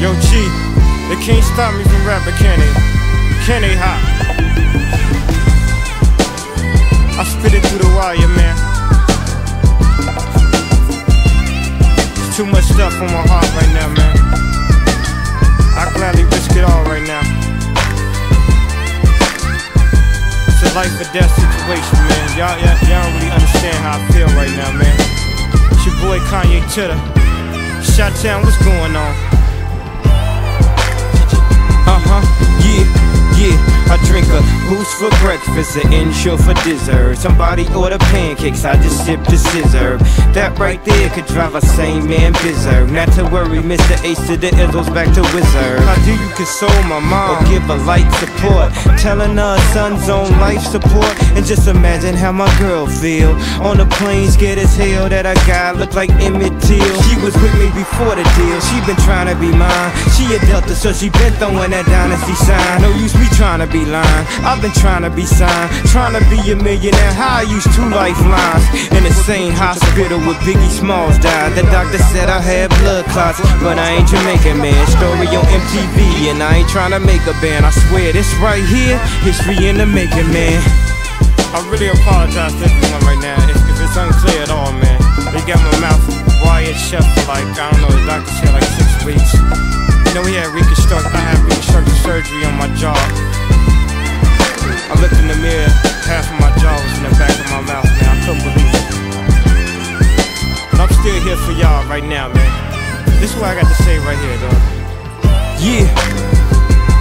Yo, G, they can't stop me from rapping, can they? Can they, hop? I spit it through the wire, man. There's too much stuff on my heart right now, man. I gladly risk it all right now. It's a life or death situation, man. Y'all, y'all, y'all don't really understand how I feel right now, man. It's your boy Kanye Chitter. Chi-Town, what's going on? Boost for breakfast, an Ensure for dessert. Somebody order pancakes, I just sip the sizzurp. That right there could drive a sane man berserk. Not to worry, Mr. Ace to the Izzles back to Wizard. How do you console my mom? Or give a light support, telling her son's on life support. And just imagine how my girl feel on the plane, scared as hell that I got look like Emmett Till. She was with me before the deal, she been trying to be mine. She a Delta, so she been throwing that dynasty sign. No use me trying to be lying. I've been trying to be signed, trying to be a millionaire. How I use two lifelines in the same hospital where Biggie Smalls died. The doctor said I had blood clots, but I ain't Jamaican man. Story on MTV, and I ain't trying to make a band. I swear this right here, history in the making, man. I really apologize to everyone right now if, if it's unclear at all, man. They got my mouth wired shut for like, I don't know, the doctor said like six weeks. You know, we had reconstruct, I had reconstructive surgery on my jaw. I looked in the mirror, half of my jaw was in the back of my mouth, man. I couldn't believe it. But I'm still here for y'all right now, man. This is what I got to say right here, dog. Yeah,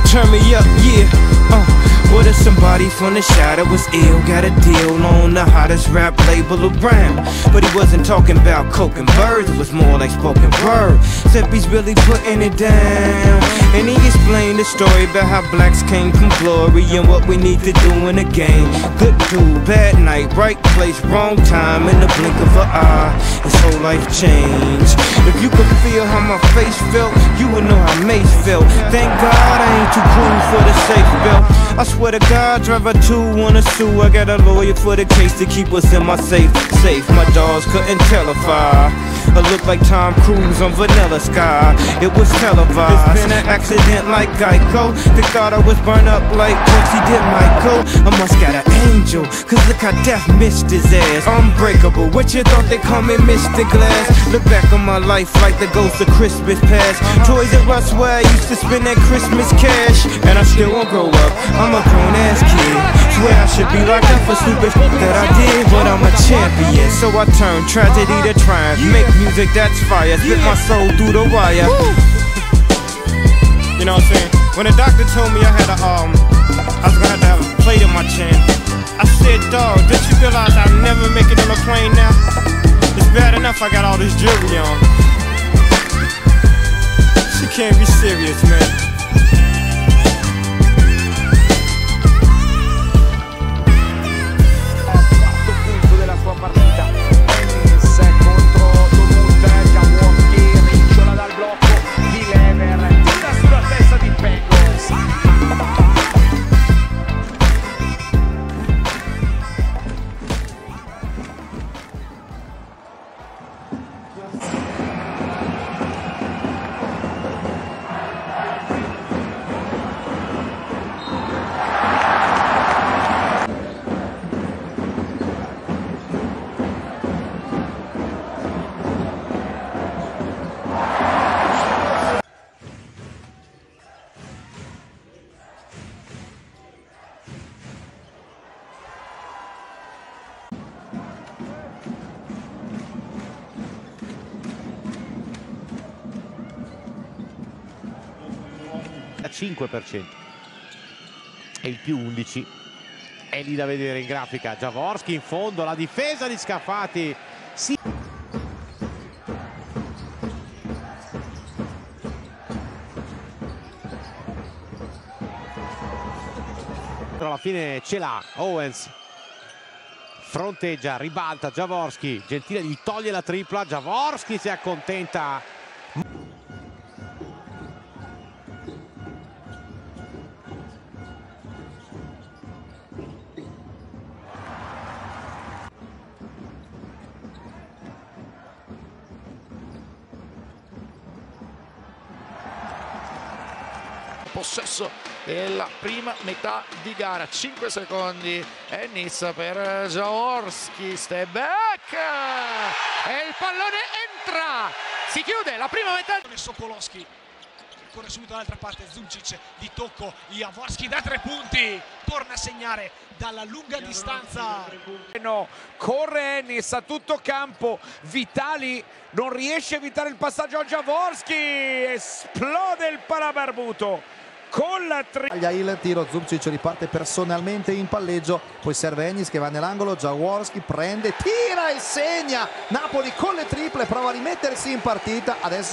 turn me up, yeah. Uh, what if somebody from the shadow was ill? Got a deal on the hottest rap label around. But he wasn't talking about coke and birds, it was more like spoken word. He's really putting it down. And he explained the story about how blacks came from glory and what we need to do in the game. Good dude, bad night, right place, wrong time, in the blink of an eye. His whole life changed. If you could feel how my face felt, you would know how Mase felt. Thank God I ain't too cool for the safe belt. I swear to God, driver two wanna sue. I got a lawyer for the case to keep us in my safe. Safe, my dogs couldn't tell if I. I look like Tom Cruise on Vanilla Sky. It was televised. It's been an accident like Geico. They thought I was burned up like Quincy did Michael. I must got an angel, cause look how death missed his ass. Unbreakable, what you thought they call me Mr. Glass? Look back on my life like the ghost of Christmas past. Uh-huh. Toys R Us where I used to spend that Christmas cash. And I still won't grow up, I'm a grown ass kid. Swear I should be locked up for stupid shit that I did, but I'm a champion. So I turn tragedy to triumph. Make music that's fire, spit my soul through wire. You know what I'm saying? When the doctor told me I had a um, I was gonna have to have a plate in my chin. I said, dog, did you realize I'll never make it on a plane now? It's bad enough I got all this jewelry on. She can't be serious, man. 35% e il più 11 è lì da vedere in grafica. Javorski in fondo la difesa di Scafati. Si... alla fine ce l'ha Owens. Fronteggia, ribalta Javorski, Gentile gli toglie la tripla, Javorski si accontenta possesso della prima metà di gara. 5 secondi Ennis per Jaworski. Step back! E il pallone entra! Si chiude la prima metà. Sokolowski corre subito dall'altra parte Zucic di tocco Jaworski da tre punti torna a segnare dalla lunga distanza. No, corre Ennis a tutto campo, Vitali non riesce a evitare il passaggio a Jaworski, esplode il parabarbuto con la tri- Taglia il tiro, Zubcic riparte personalmente in palleggio, poi serve Ennis che va nell'angolo, Jaworski prende, tira e segna, Napoli con le triple prova a rimettersi in partita, adesso